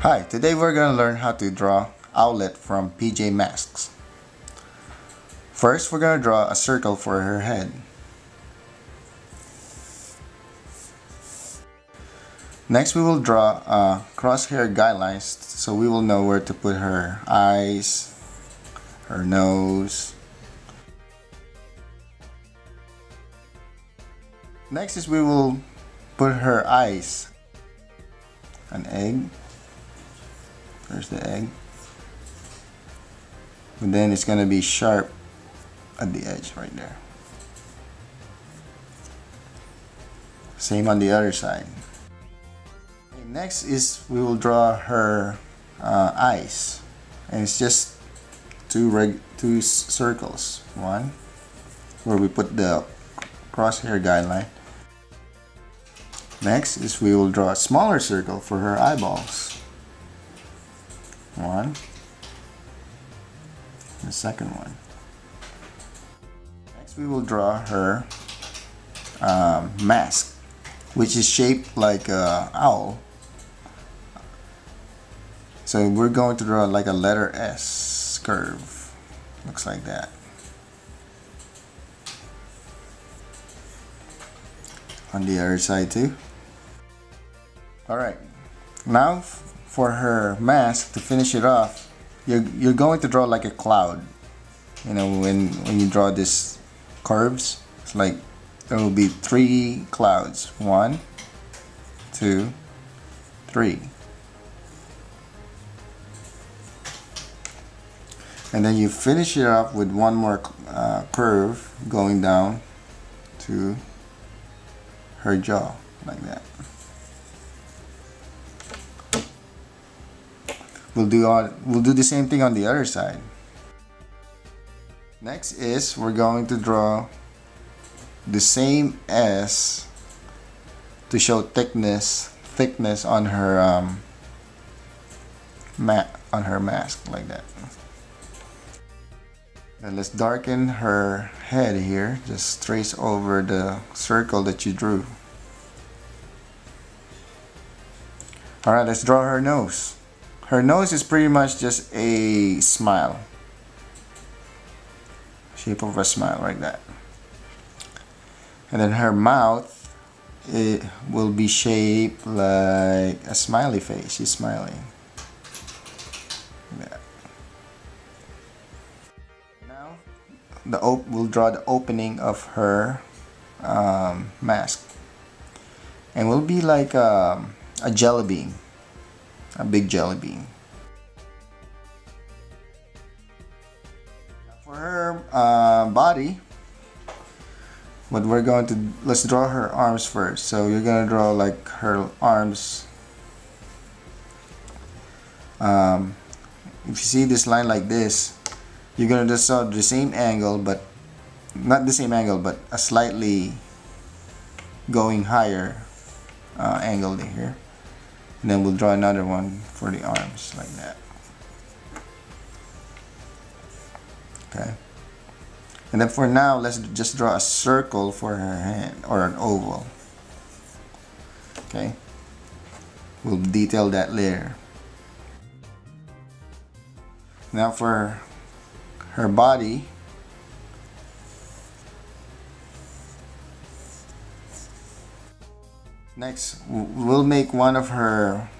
Hi, today we're going to learn how to draw Owlette from PJ Masks. First, we're going to draw a circle for her head. Next, we will draw a crosshair guidelines so we will know where to put her eyes, her nose. Next is we will put her eyes. An egg. There's the egg. But then it's gonna be sharp at the edge right there. Same on the other side. Okay, next is we will draw her uh, eyes. And it's just two reg two circles. One where we put the crosshair guideline Next is we will draw a smaller circle for her eyeballs. One. The second one. Next we will draw her um, mask, which is shaped like a owl. So we're going to draw like a letter S curve. Looks like that. On the other side too. Alright, now for her mask, to finish it off, you're, you're going to draw like a cloud. You know, when, when you draw these curves, it's like there will be three clouds. One, two, three. And then you finish it off with one more uh, curve going down to her jaw, like that. We'll do all, we'll do the same thing on the other side. Next is we're going to draw the same S to show thickness thickness on her um, mat on her mask like that. And let's darken her head here. Just trace over the circle that you drew. Alright, let's draw her nose. Her nose is pretty much just a smile. Shape of a smile like that. And then her mouth it will be shaped like a smiley face. She's smiling. Yeah. Now, the op we'll draw the opening of her um, mask, and will be like a, um, a jelly bean a big jelly bean. For her uh, body, what we're going to, let's draw her arms first. So you're going to draw like her arms. Um, if you see this line like this, you're going to just draw the same angle, but not the same angle, but a slightly going higher uh, angle here and then we'll draw another one for the arms like that. Okay? And then for now let's just draw a circle for her hand or an oval. Okay? We'll detail that later. Now for her body Next, we'll make one of her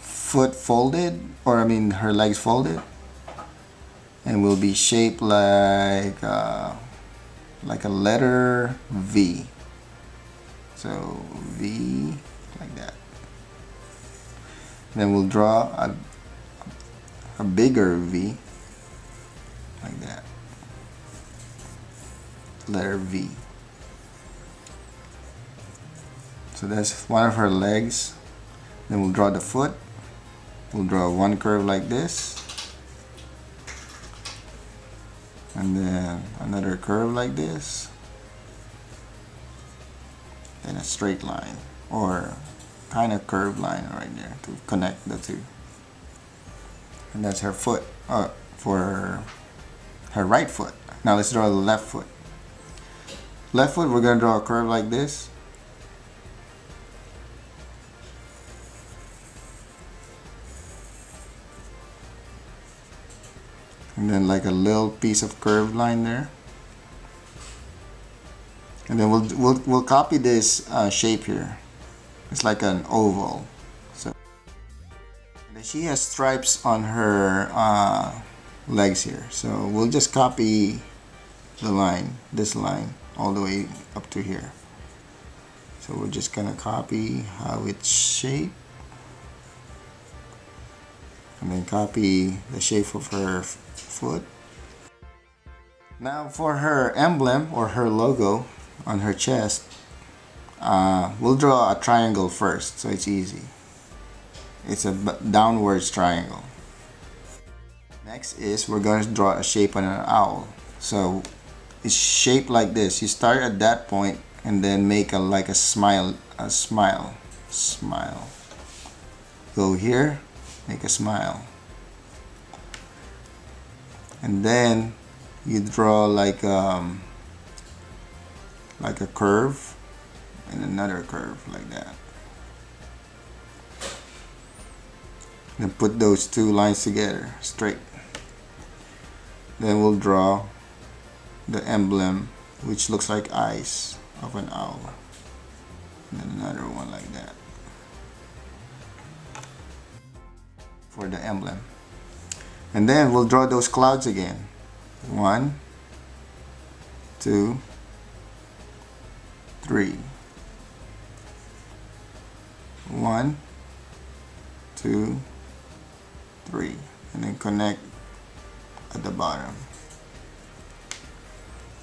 foot folded, or I mean her legs folded, and will be shaped like uh, like a letter V. So V like that. Then we'll draw a, a bigger V like that. Letter V. So that's one of her legs. Then we'll draw the foot. We'll draw one curve like this. And then another curve like this. Then a straight line or kind of curved line right there to connect the two. And that's her foot uh, for her, her right foot. Now let's draw the left foot. Left foot, we're going to draw a curve like this and then like a little piece of curved line there. And then we'll we'll, we'll copy this uh, shape here. It's like an oval. So she has stripes on her uh, legs here. So we'll just copy the line this line all the way up to here. So we're just gonna copy how it's shaped. And then copy the shape of her foot. Now for her emblem or her logo on her chest uh, we'll draw a triangle first so it's easy. It's a downwards triangle. Next is we're going to draw a shape on an owl. So it's shaped like this. You start at that point and then make a like a smile a smile smile. Go here make a smile and then you draw like um, like a curve and another curve like that. Then put those two lines together straight. Then we'll draw the emblem which looks like eyes of an owl. And another one like that. For the emblem and then we'll draw those clouds again. One two three. One two three. And then connect at the bottom.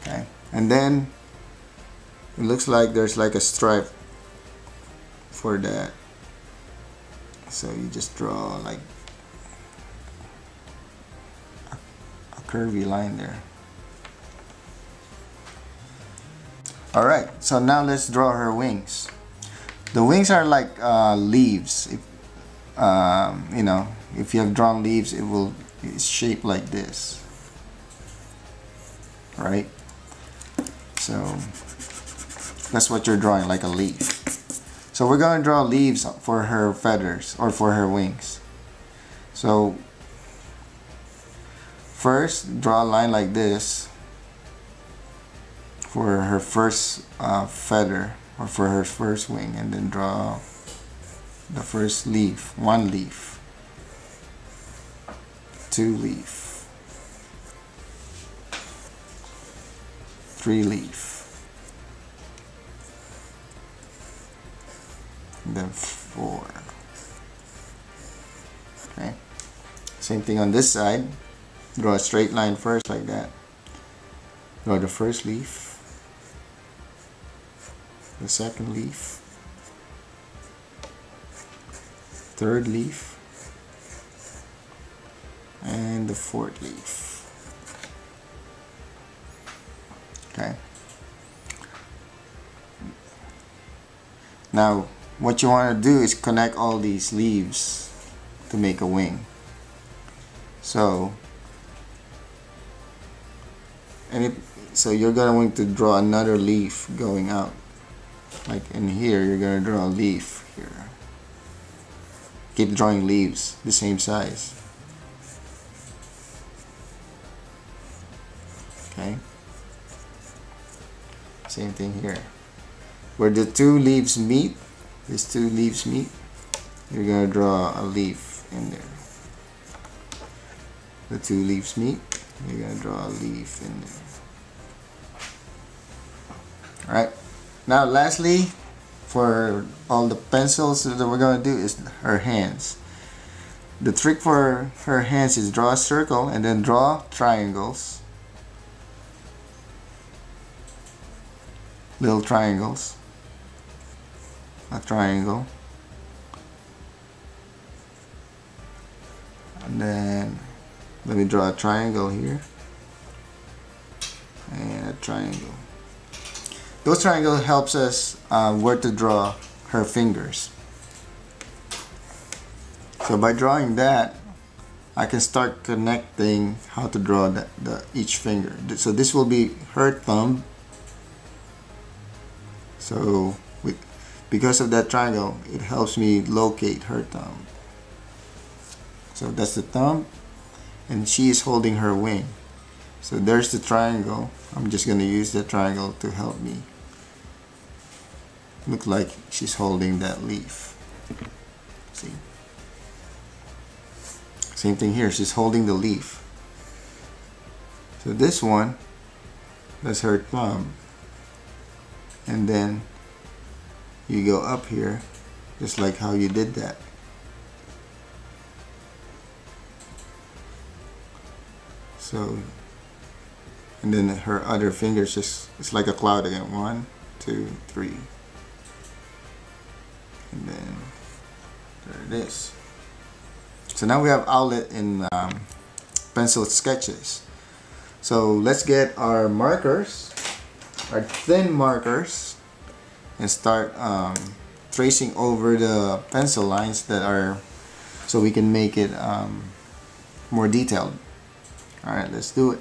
Okay. And then it looks like there's like a stripe for that. So you just draw like curvy line there. Alright so now let's draw her wings. The wings are like uh, leaves. If, um, you know if you have drawn leaves it will it's shaped like this. Right? So that's what you're drawing like a leaf. So we're going to draw leaves for her feathers or for her wings. So first draw a line like this for her first uh, feather or for her first wing and then draw the first leaf one leaf two leaf three leaf and then four. Okay? Same thing on this side draw a straight line first like that. Draw the first leaf. The second leaf. Third leaf. And the fourth leaf. Okay. Now what you want to do is connect all these leaves to make a wing. So and it so you're going to want to draw another leaf going out. Like in here you're gonna draw a leaf here. Keep drawing leaves the same size. Okay? Same thing here. Where the two leaves meet these two leaves meet you're gonna draw a leaf in there. The two leaves meet you're gonna draw a leaf in there right now lastly, for all the pencils that we're going to do is her hands. The trick for her hands is draw a circle and then draw triangles. Little triangles. A triangle. And then let me draw a triangle here. And a triangle. Those triangle helps us uh, where to draw her fingers. So by drawing that, I can start connecting how to draw the, the each finger. So this will be her thumb. So with, because of that triangle, it helps me locate her thumb. So that's the thumb. and she is holding her wing so there's the triangle I'm just gonna use the triangle to help me look like she's holding that leaf. See? Same thing here she's holding the leaf. So this one that's her thumb. And then you go up here just like how you did that. So and then her other fingers just it's like a cloud again. One two three and then there it is. So now we have Owlette in um, pencil sketches. So let's get our markers our thin markers and start um, tracing over the pencil lines that are so we can make it um, more detailed. Alright let's do it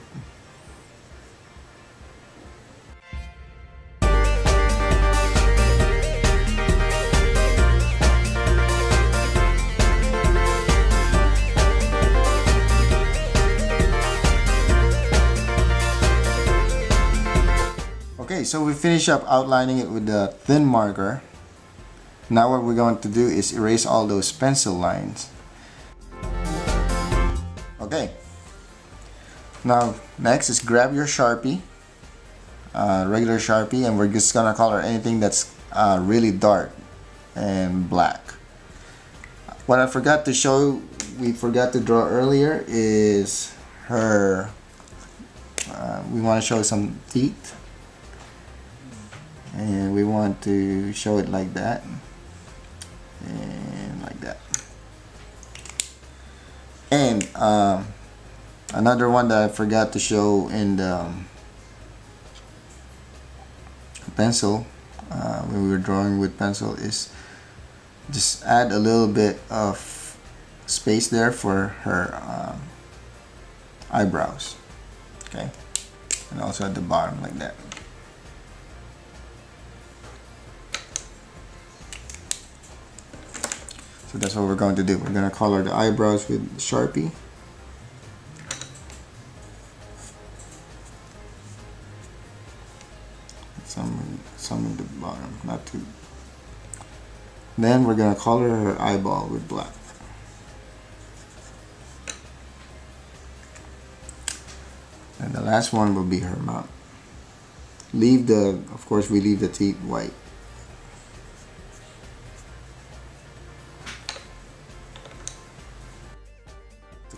so we finish up outlining it with the thin marker. Now what we're going to do is erase all those pencil lines. Okay. Now, next is grab your Sharpie, uh, regular Sharpie, and we're just gonna color anything that's uh, really dark and black. What I forgot to show, we forgot to draw earlier, is her, uh, we want to show some teeth and we want to show it like that. And like that. And um, another one that I forgot to show in the um, pencil uh, when we were drawing with pencil is just add a little bit of space there for her um, eyebrows. Okay? And also at the bottom like that So that's what we're going to do. We're going to color the eyebrows with Sharpie. Some, some in the bottom, not too. Then we're going to color her eyeball with black. And the last one will be her mouth. Leave the, of course we leave the teeth white.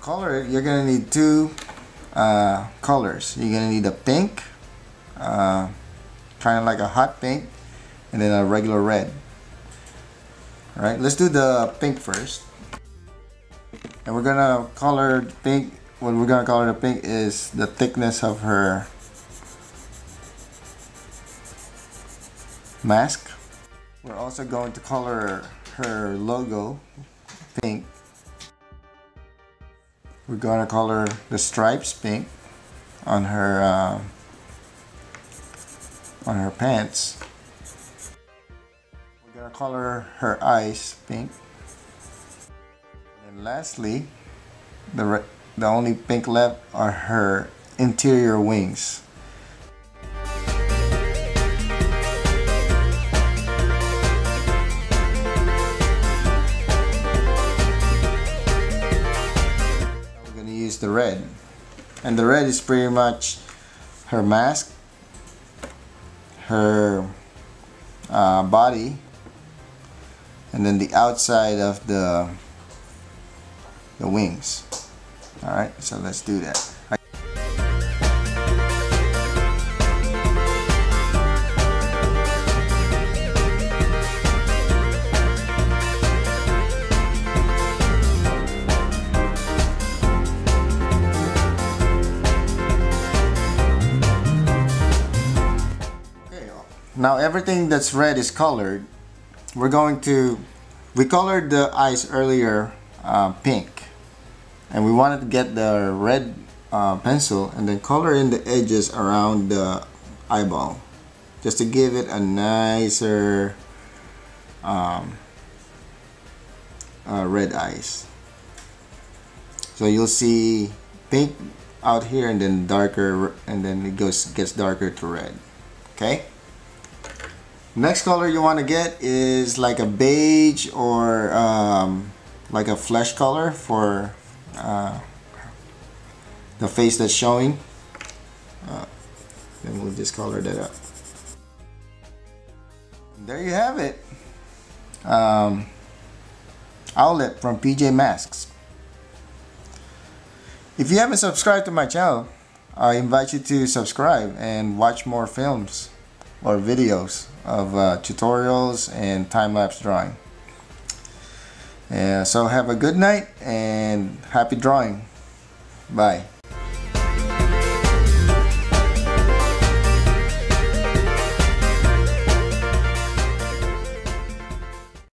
Color it, you're gonna need two uh, colors. You're gonna need a pink, uh, kind of like a hot pink, and then a regular red. All right, let's do the pink first. And we're gonna color pink. What we're gonna color the pink is the thickness of her mask. We're also going to color her logo pink we're gonna color the stripes pink on her uh, on her pants. We're gonna color her eyes pink. And lastly the the only pink left are her interior wings the red. And the red is pretty much her mask her uh, body and then the outside of the the wings. Alright so let's do that Now everything that's red is colored. We're going to, we colored the eyes earlier uh, pink. And we wanted to get the red uh, pencil and then color in the edges around the eyeball. Just to give it a nicer um, uh, red eyes. So you'll see pink out here and then darker and then it goes gets darker to red okay next color you want to get is like a beige or um, like a flesh color for uh, the face that's showing. Uh, then we'll just color that up. There you have it. Um, Owlette from PJ Masks. If you haven't subscribed to my channel I invite you to subscribe and watch more films or videos of uh, tutorials and time-lapse drawing. Yeah, so have a good night and happy drawing. Bye